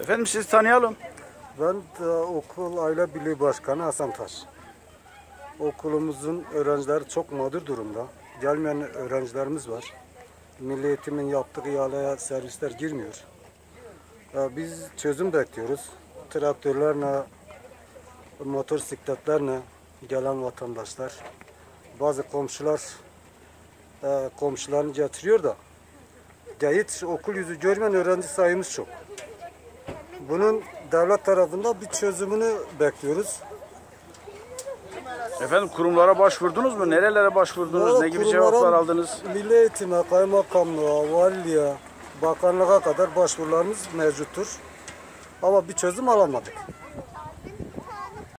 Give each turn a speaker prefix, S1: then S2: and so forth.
S1: Efendim sizi tanıyalım.
S2: Ben de okul aile birliği başkanı Hasan Taş. Okulumuzun öğrencileri çok mağdur durumda. Gelmeyen öğrencilerimiz var. Milli Eğitim'in yaptığı ihaleye servisler girmiyor. Ee, Biz çözüm bekliyoruz. Traktörlerle, motosikletlerle gelen vatandaşlar. Bazı komşular e, komşularını getiriyor da gayet okul yüzü görmeyen öğrenci sayımız çok. Bunun devlet tarafından bir çözümünü bekliyoruz.
S1: Efendim kurumlara başvurdunuz mu? Nerelere başvurdunuz?
S2: Valla
S1: ne gibi
S2: kurumlara,
S1: cevaplar aldınız?
S2: Milli Eğitim'e, kaymakamlığa, valiliğe, bakanlığa kadar başvurularımız mevcuttur. Ama bir çözüm alamadık.